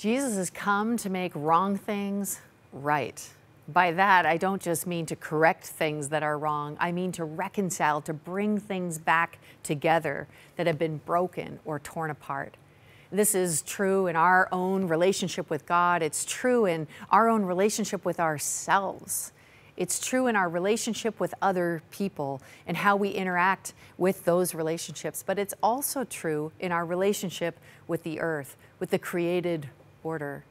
Jesus has come to make wrong things right. By that, I don't just mean to correct things that are wrong, I mean to reconcile, to bring things back together that have been broken or torn apart. This is true in our own relationship with God, it's true in our own relationship with ourselves. It's true in our relationship with other people and how we interact with those relationships, but it's also true in our relationship with the earth, with the created order.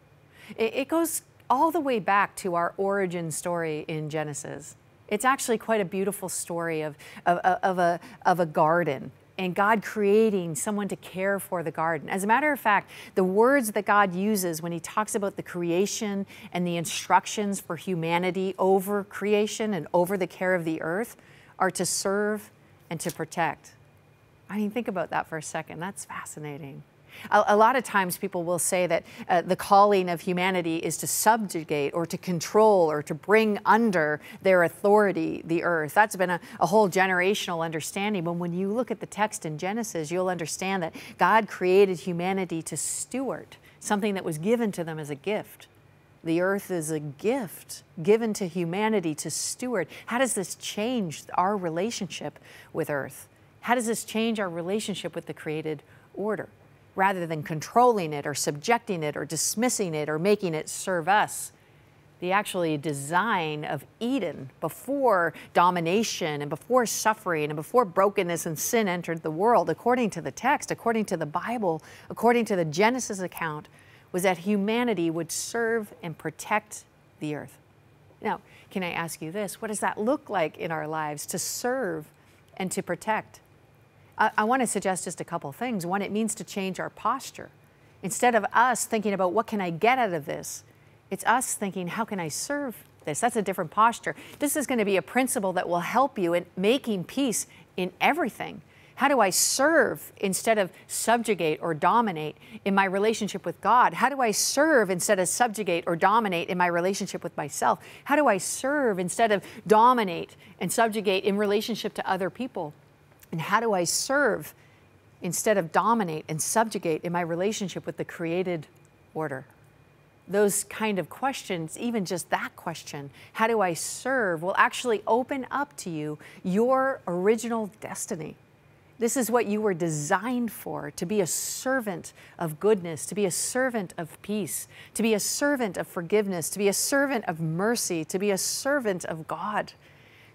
It, it goes all the way back to our origin story in Genesis. It's actually quite a beautiful story of, of, of, a, of a garden and God creating someone to care for the garden. As a matter of fact, the words that God uses when He talks about the creation and the instructions for humanity over creation and over the care of the earth are to serve and to protect. I mean, think about that for a second. That's fascinating. A, a lot of times people will say that uh, the calling of humanity is to subjugate or to control or to bring under their authority the earth. That's been a, a whole generational understanding. But when you look at the text in Genesis, you'll understand that God created humanity to steward something that was given to them as a gift. The earth is a gift given to humanity to steward. How does this change our relationship with earth? How does this change our relationship with the created order? Rather than controlling it or subjecting it or dismissing it or making it serve us. The actually design of Eden before domination and before suffering and before brokenness and sin entered the world, according to the text, according to the Bible, according to the Genesis account, was that humanity would serve and protect the earth. Now, can I ask you this? What does that look like in our lives to serve and to protect? I, I want to suggest just a couple things. One, it means to change our posture. Instead of us thinking about what can I get out of this, it's us thinking, how can I serve this? That's a different posture. This is going to be a principle that will help you in making peace in everything. How do I serve instead of subjugate or dominate in my relationship with God? How do I serve instead of subjugate or dominate in my relationship with myself? How do I serve instead of dominate and subjugate in relationship to other people? And how do I serve instead of dominate and subjugate in my relationship with the created order? Those kind of questions, even just that question, how do I serve, will actually open up to you your original destiny. This is what you were designed for to be a servant of goodness, to be a servant of peace, to be a servant of forgiveness, to be a servant of mercy, to be a servant of God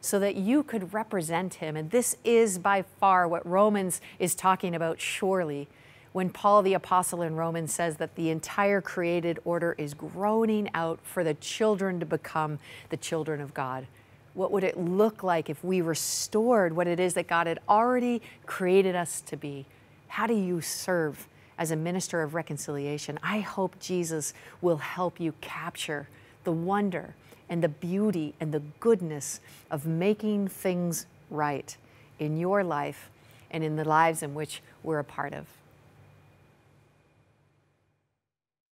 so that you could represent him. And this is by far what Romans is talking about, surely, when Paul the Apostle in Romans says that the entire created order is groaning out for the children to become the children of God. What would it look like if we restored what it is that God had already created us to be? How do you serve as a minister of reconciliation? I hope Jesus will help you capture the wonder and the beauty and the goodness of making things right in your life and in the lives in which we're a part of.